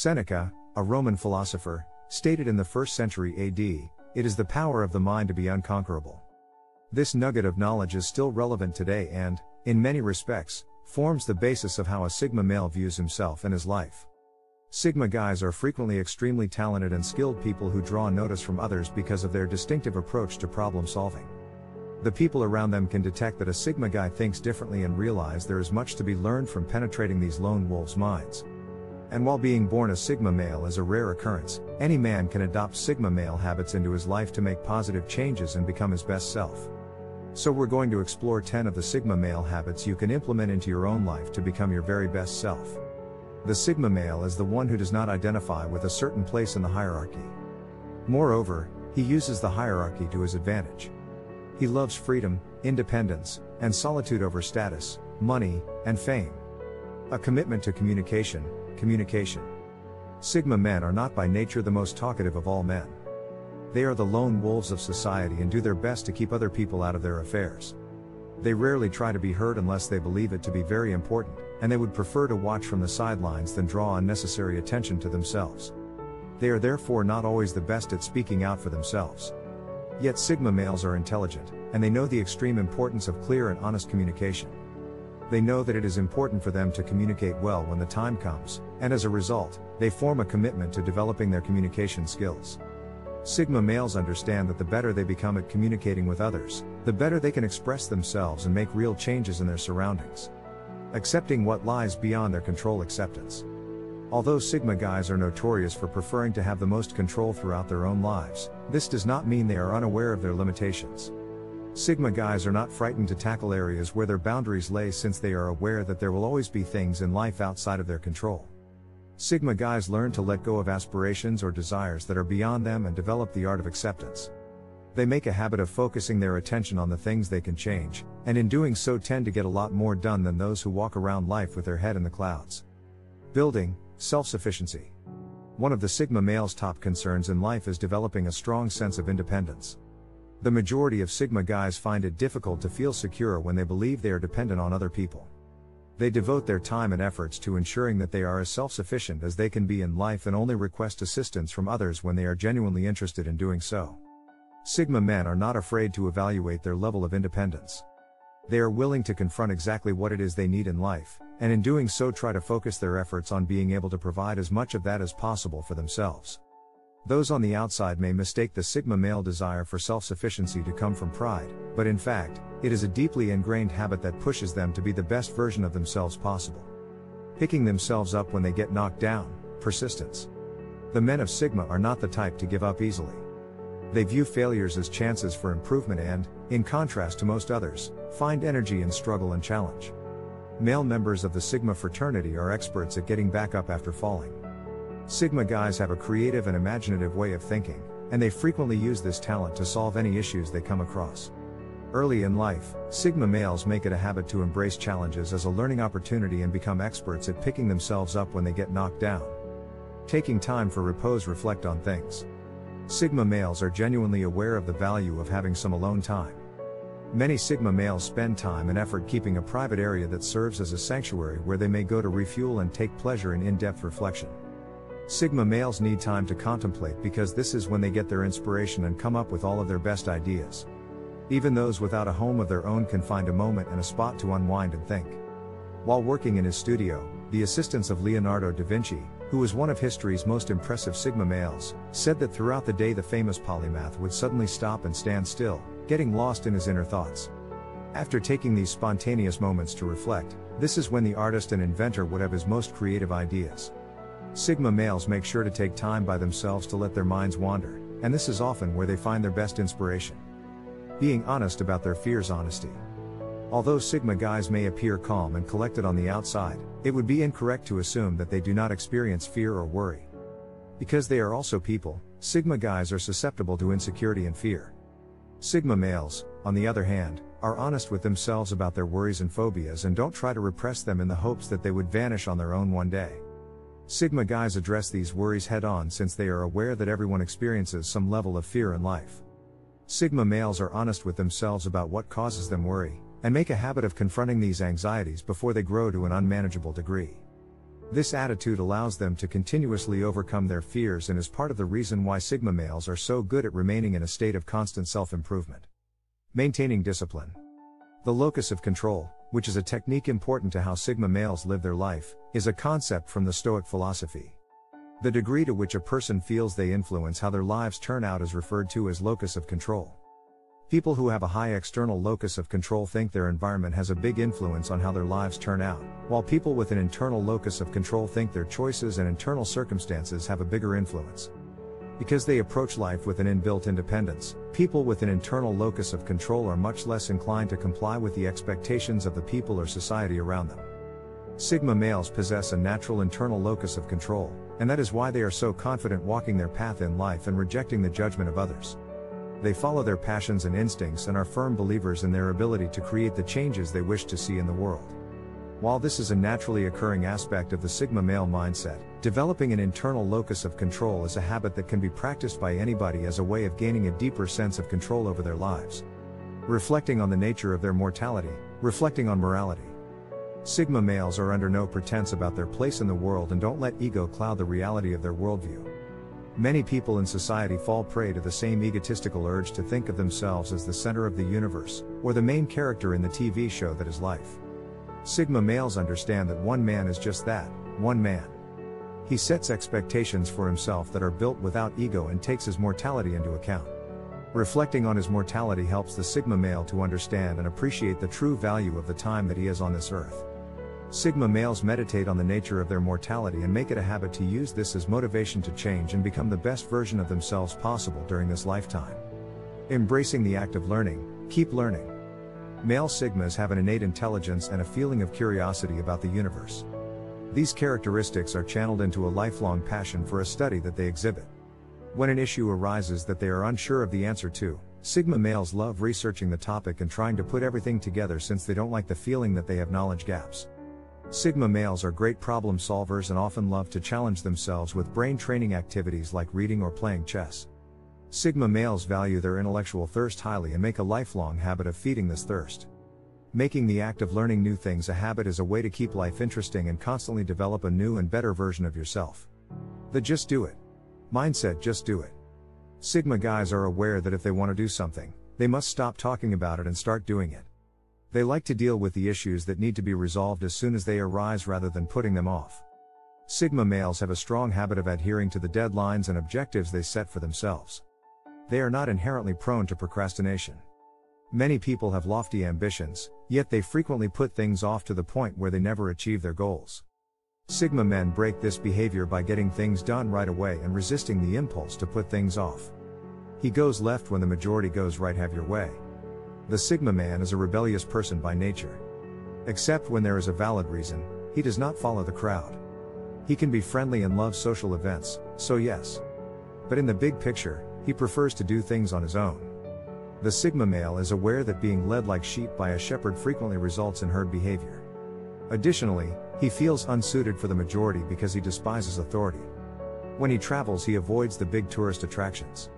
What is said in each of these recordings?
Seneca, a Roman philosopher, stated in the 1st century AD, it is the power of the mind to be unconquerable. This nugget of knowledge is still relevant today and, in many respects, forms the basis of how a Sigma male views himself and his life. Sigma guys are frequently extremely talented and skilled people who draw notice from others because of their distinctive approach to problem solving. The people around them can detect that a Sigma guy thinks differently and realize there is much to be learned from penetrating these lone wolves' minds. And while being born a Sigma male is a rare occurrence, any man can adopt Sigma male habits into his life to make positive changes and become his best self. So, we're going to explore 10 of the Sigma male habits you can implement into your own life to become your very best self. The Sigma male is the one who does not identify with a certain place in the hierarchy. Moreover, he uses the hierarchy to his advantage. He loves freedom, independence, and solitude over status, money, and fame. A commitment to communication, communication. Sigma men are not by nature the most talkative of all men. They are the lone wolves of society and do their best to keep other people out of their affairs. They rarely try to be heard unless they believe it to be very important, and they would prefer to watch from the sidelines than draw unnecessary attention to themselves. They are therefore not always the best at speaking out for themselves. Yet Sigma males are intelligent, and they know the extreme importance of clear and honest communication. They know that it is important for them to communicate well when the time comes, and as a result, they form a commitment to developing their communication skills. Sigma males understand that the better they become at communicating with others, the better they can express themselves and make real changes in their surroundings. Accepting what lies beyond their control acceptance. Although Sigma guys are notorious for preferring to have the most control throughout their own lives, this does not mean they are unaware of their limitations. Sigma guys are not frightened to tackle areas where their boundaries lay since they are aware that there will always be things in life outside of their control. Sigma guys learn to let go of aspirations or desires that are beyond them and develop the art of acceptance. They make a habit of focusing their attention on the things they can change, and in doing so tend to get a lot more done than those who walk around life with their head in the clouds. Building self sufficiency. One of the Sigma male's top concerns in life is developing a strong sense of independence. The majority of Sigma guys find it difficult to feel secure when they believe they are dependent on other people. They devote their time and efforts to ensuring that they are as self sufficient as they can be in life and only request assistance from others when they are genuinely interested in doing so. Sigma men are not afraid to evaluate their level of independence. They are willing to confront exactly what it is they need in life, and in doing so try to focus their efforts on being able to provide as much of that as possible for themselves. Those on the outside may mistake the Sigma male desire for self sufficiency to come from pride, but in fact, it is a deeply ingrained habit that pushes them to be the best version of themselves possible. Picking themselves up when they get knocked down, persistence. The men of Sigma are not the type to give up easily. They view failures as chances for improvement and, in contrast to most others, find energy in struggle and challenge. Male members of the Sigma fraternity are experts at getting back up after falling. Sigma guys have a creative and imaginative way of thinking, and they frequently use this talent to solve any issues they come across. Early in life, Sigma males make it a habit to embrace challenges as a learning opportunity and become experts at picking themselves up when they get knocked down. Taking time for repose reflect on things. Sigma males are genuinely aware of the value of having some alone time. Many Sigma males spend time and effort keeping a private area that serves as a sanctuary where they may go to refuel and take pleasure in in depth reflection. Sigma males need time to contemplate because this is when they get their inspiration and come up with all of their best ideas. Even those without a home of their own can find a moment and a spot to unwind and think. While working in his studio, the assistants of Leonardo da Vinci, who was one of history's most impressive Sigma males, said that throughout the day the famous polymath would suddenly stop and stand still, getting lost in his inner thoughts. After taking these spontaneous moments to reflect, this is when the artist and inventor would have his most creative ideas. Sigma males make sure to take time by themselves to let their minds wander, and this is often where they find their best inspiration. Being honest about their fears, honesty. Although Sigma guys may appear calm and collected on the outside, it would be incorrect to assume that they do not experience fear or worry. Because they are also people, Sigma guys are susceptible to insecurity and fear. Sigma males, on the other hand, are honest with themselves about their worries and phobias and don't try to repress them in the hopes that they would vanish on their own one day. Sigma guys address these worries head on since they are aware that everyone experiences some level of fear in life. Sigma males are honest with themselves about what causes them worry, and make a habit of confronting these anxieties before they grow to an unmanageable degree. This attitude allows them to continuously overcome their fears and is part of the reason why Sigma males are so good at remaining in a state of constant self improvement. Maintaining discipline. The locus of control, which is a technique important to how Sigma males live their life, is a concept from the Stoic philosophy. The degree to which a person feels they influence how their lives turn out is referred to as locus of control. People who have a high external locus of control think their environment has a big influence on how their lives turn out, while people with an internal locus of control think their choices and internal circumstances have a bigger influence. Because they approach life with an inbuilt independence, people with an internal locus of control are much less inclined to comply with the expectations of the people or society around them. Sigma males possess a natural internal locus of control, and that is why they are so confident walking their path in life and rejecting the judgment of others. They follow their passions and instincts and are firm believers in their ability to create the changes they wish to see in the world. While this is a naturally occurring aspect of the Sigma male mindset, developing an internal locus of control is a habit that can be practiced by anybody as a way of gaining a deeper sense of control over their lives. Reflecting on the nature of their mortality, reflecting on morality. Sigma males are under no pretense about their place in the world and don't let ego cloud the reality of their worldview. Many people in society fall prey to the same egotistical urge to think of themselves as the center of the universe, or the main character in the TV show that is life. Sigma males understand that one man is just that, one man. He sets expectations for himself that are built without ego and takes his mortality into account. Reflecting on his mortality helps the Sigma male to understand and appreciate the true value of the time that he has on this earth. Sigma males meditate on the nature of their mortality and make it a habit to use this as motivation to change and become the best version of themselves possible during this lifetime. Embracing the act of learning, keep learning. Male Sigmas have an innate intelligence and a feeling of curiosity about the universe. These characteristics are channeled into a lifelong passion for a study that they exhibit. When an issue arises that they are unsure of the answer to, Sigma males love researching the topic and trying to put everything together since they don't like the feeling that they have knowledge gaps. Sigma males are great problem solvers and often love to challenge themselves with brain training activities like reading or playing chess. Sigma males value their intellectual thirst highly and make a lifelong habit of feeding this thirst. Making the act of learning new things a habit is a way to keep life interesting and constantly develop a new and better version of yourself. The just do it mindset just do it. Sigma guys are aware that if they want to do something, they must stop talking about it and start doing it. They like to deal with the issues that need to be resolved as soon as they arise rather than putting them off. Sigma males have a strong habit of adhering to the deadlines and objectives they set for themselves. They are not inherently prone to procrastination. Many people have lofty ambitions, yet they frequently put things off to the point where they never achieve their goals. Sigma men break this behavior by getting things done right away and resisting the impulse to put things off. He goes left when the majority goes right, have your way. The Sigma man is a rebellious person by nature. Except when there is a valid reason, he does not follow the crowd. He can be friendly and love social events, so yes. But in the big picture, he prefers to do things on his own. The Sigma male is aware that being led like sheep by a shepherd frequently results in herd behavior. Additionally, he feels unsuited for the majority because he despises authority. When he travels, he avoids the big tourist attractions.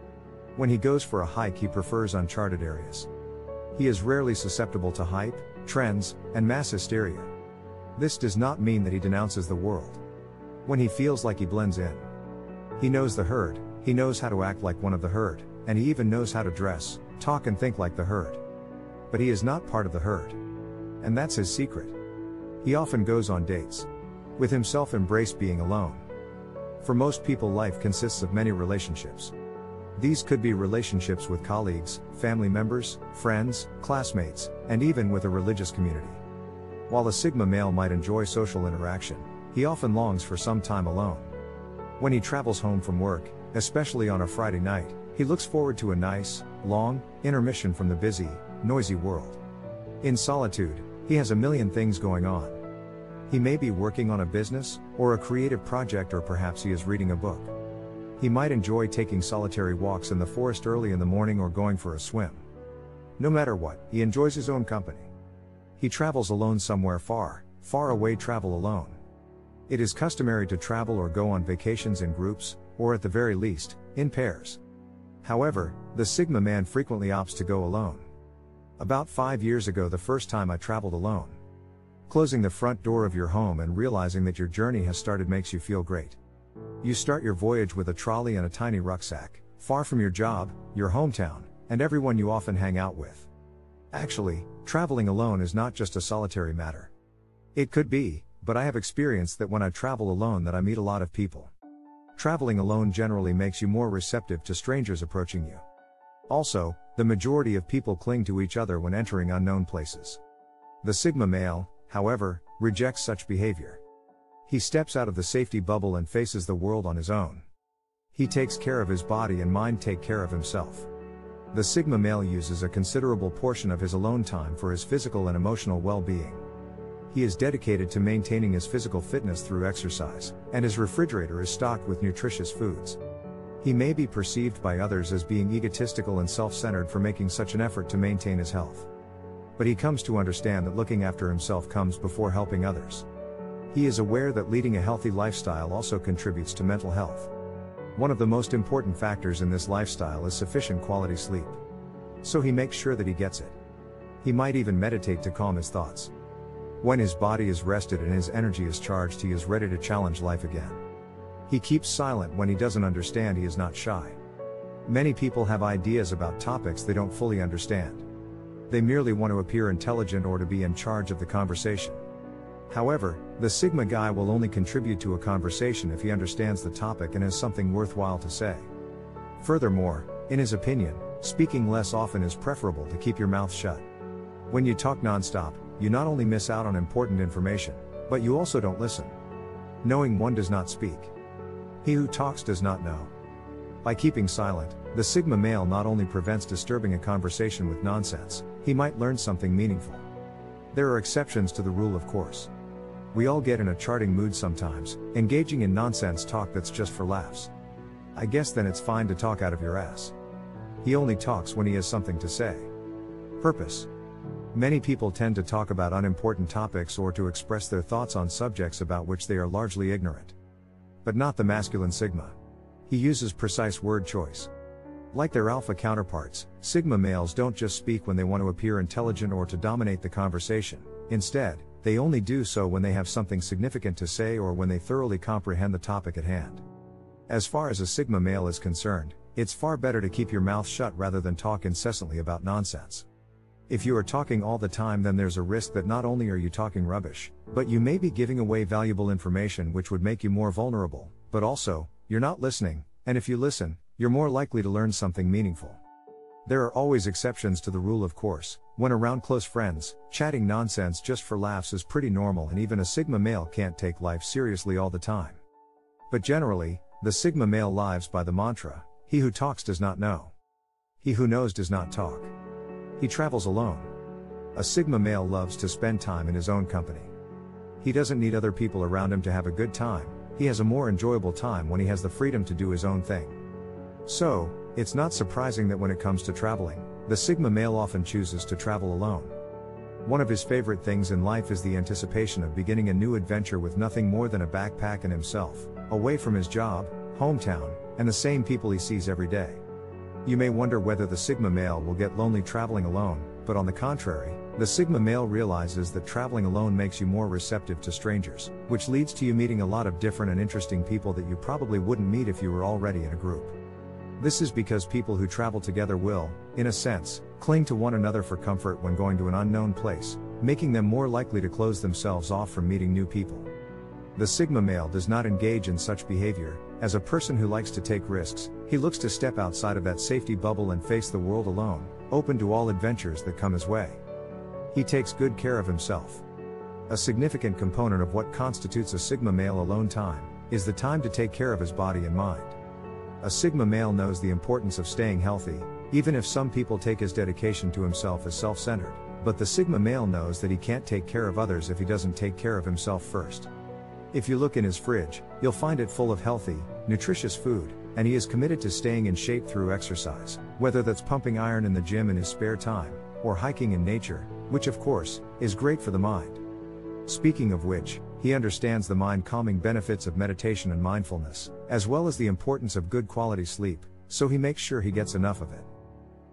When he goes for a hike, he prefers uncharted areas. He is rarely susceptible to hype, trends, and mass hysteria. This does not mean that he denounces the world. When he feels like he blends in, he knows the herd, he knows how to act like one of the herd, and he even knows how to dress, talk, and think like the herd. But he is not part of the herd. And that's his secret. He often goes on dates. With himself embrace being alone. For most people, life consists of many relationships. These could be relationships with colleagues, family members, friends, classmates, and even with a religious community. While a Sigma male might enjoy social interaction, he often longs for some time alone. When he travels home from work, especially on a Friday night, he looks forward to a nice, long, intermission from the busy, noisy world. In solitude, he has a million things going on. He may be working on a business, or a creative project, or perhaps he is reading a book. He might enjoy taking solitary walks in the forest early in the morning or going for a swim. No matter what, he enjoys his own company. He travels alone somewhere far, far away, travel alone. It is customary to travel or go on vacations in groups, or at the very least, in pairs. However, the Sigma man frequently opts to go alone. About five years ago, the first time I traveled alone. Closing the front door of your home and realizing that your journey has started makes you feel great. You start your voyage with a trolley and a tiny rucksack, far from your job, your hometown, and everyone you often hang out with. Actually, traveling alone is not just a solitary matter. It could be, but I have experienced that when I travel alone that I meet a lot of people. Traveling alone generally makes you more receptive to strangers approaching you. Also, the majority of people cling to each other when entering unknown places. The Sigma male, however, rejects such behavior. He steps out of the safety bubble and faces the world on his own. He takes care of his body and mind take care of himself. The Sigma male uses a considerable portion of his alone time for his physical and emotional well-being. He is dedicated to maintaining his physical fitness through exercise, and his refrigerator is stocked with nutritious foods. He may be perceived by others as being egotistical and self-centered for making such an effort to maintain his health. But he comes to understand that looking after himself comes before helping others. He is aware that leading a healthy lifestyle also contributes to mental health. One of the most important factors in this lifestyle is sufficient quality sleep. So he makes sure that he gets it. He might even meditate to calm his thoughts. When his body is rested and his energy is charged, he is ready to challenge life again. He keeps silent when he doesn't understand, he is not shy. Many people have ideas about topics they don't fully understand. They merely want to appear intelligent or to be in charge of the conversation. However, the Sigma guy will only contribute to a conversation if he understands the topic and has something worthwhile to say. Furthermore, in his opinion, speaking less often is preferable to keep your mouth shut. When you talk nonstop, you not only miss out on important information, but you also don't listen. Knowing one does not speak. He who talks does not know. By keeping silent, the Sigma male not only prevents disturbing a conversation with nonsense, he might learn something meaningful. There are exceptions to the rule, of course. We all get in a charting mood sometimes, engaging in nonsense talk that's just for laughs. I guess then it's fine to talk out of your ass. He only talks when he has something to say. Purpose. Many people tend to talk about unimportant topics or to express their thoughts on subjects about which they are largely ignorant. But not the masculine Sigma. He uses precise word choice. Like their alpha counterparts, Sigma males don't just speak when they want to appear intelligent or to dominate the conversation. Instead, they only do so when they have something significant to say or when they thoroughly comprehend the topic at hand. As far as a Sigma male is concerned, it's far better to keep your mouth shut rather than talk incessantly about nonsense. If you are talking all the time, then there's a risk that not only are you talking rubbish, but you may be giving away valuable information which would make you more vulnerable, but also, you're not listening, and if you listen, you're more likely to learn something meaningful. There are always exceptions to the rule, of course. When around close friends, chatting nonsense just for laughs is pretty normal, and even a Sigma male can't take life seriously all the time. But generally, the Sigma male lives by the mantra He who talks does not know. He who knows does not talk. He travels alone. A Sigma male loves to spend time in his own company. He doesn't need other people around him to have a good time, he has a more enjoyable time when he has the freedom to do his own thing. So, it's not surprising that when it comes to traveling, the Sigma male often chooses to travel alone. One of his favorite things in life is the anticipation of beginning a new adventure with nothing more than a backpack and himself, away from his job, hometown, and the same people he sees every day. You may wonder whether the Sigma male will get lonely traveling alone, but on the contrary, the Sigma male realizes that traveling alone makes you more receptive to strangers, which leads to you meeting a lot of different and interesting people that you probably wouldn't meet if you were already in a group. This is because people who travel together will, in a sense, cling to one another for comfort when going to an unknown place, making them more likely to close themselves off from meeting new people. The Sigma male does not engage in such behavior, as a person who likes to take risks, he looks to step outside of that safety bubble and face the world alone, open to all adventures that come his way. He takes good care of himself. A significant component of what constitutes a Sigma male alone time is the time to take care of his body and mind. A Sigma male knows the importance of staying healthy, even if some people take his dedication to himself as self centered, but the Sigma male knows that he can't take care of others if he doesn't take care of himself first. If you look in his fridge, you'll find it full of healthy, nutritious food, and he is committed to staying in shape through exercise, whether that's pumping iron in the gym in his spare time, or hiking in nature, which of course, is great for the mind. Speaking of which, he understands the mind calming benefits of meditation and mindfulness, as well as the importance of good quality sleep, so he makes sure he gets enough of it.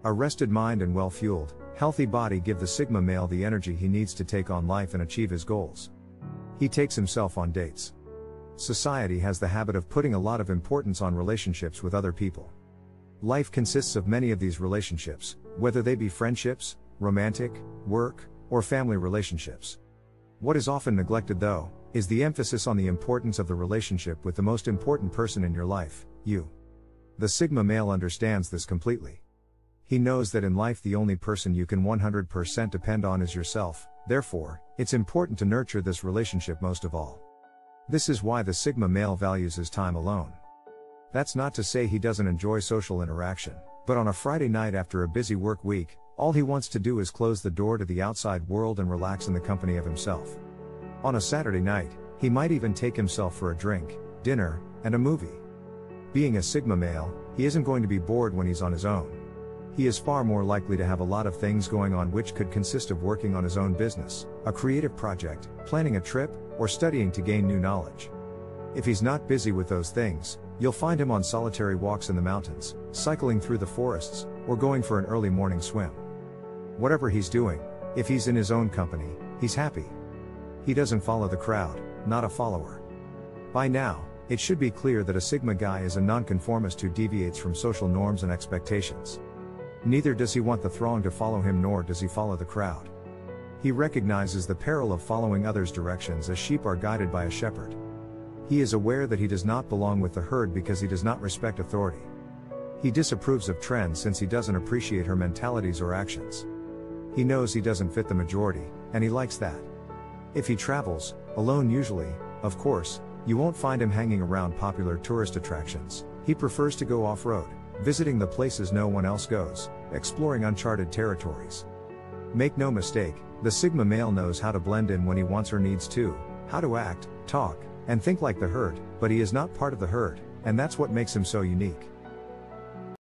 A rested mind and well fueled, healthy body give the Sigma male the energy he needs to take on life and achieve his goals. He takes himself on dates. Society has the habit of putting a lot of importance on relationships with other people. Life consists of many of these relationships, whether they be friendships, romantic, work, or family relationships. What is often neglected, though, is the emphasis on the importance of the relationship with the most important person in your life, you. The Sigma male understands this completely. He knows that in life the only person you can 100% depend on is yourself, therefore, it's important to nurture this relationship most of all. This is why the Sigma male values his time alone. That's not to say he doesn't enjoy social interaction, but on a Friday night after a busy work week, all he wants to do is close the door to the outside world and relax in the company of himself. On a Saturday night, he might even take himself for a drink, dinner, and a movie. Being a Sigma male, he isn't going to be bored when he's on his own. He is far more likely to have a lot of things going on, which could consist of working on his own business, a creative project, planning a trip, or studying to gain new knowledge. If he's not busy with those things, you'll find him on solitary walks in the mountains, cycling through the forests, or going for an early morning swim. Whatever he's doing, if he's in his own company, he's happy. He doesn't follow the crowd, not a follower. By now, it should be clear that a Sigma guy is a nonconformist who deviates from social norms and expectations. Neither does he want the throng to follow him nor does he follow the crowd. He recognizes the peril of following others' directions as sheep are guided by a shepherd. He is aware that he does not belong with the herd because he does not respect authority. He disapproves of trends since he doesn't appreciate her mentalities or actions. He knows he doesn't fit the majority, and he likes that. If he travels, alone usually, of course, you won't find him hanging around popular tourist attractions. He prefers to go off road, visiting the places no one else goes, exploring uncharted territories. Make no mistake, the Sigma male knows how to blend in when he wants or needs to, how to act, talk, and think like the herd, but he is not part of the herd, and that's what makes him so unique.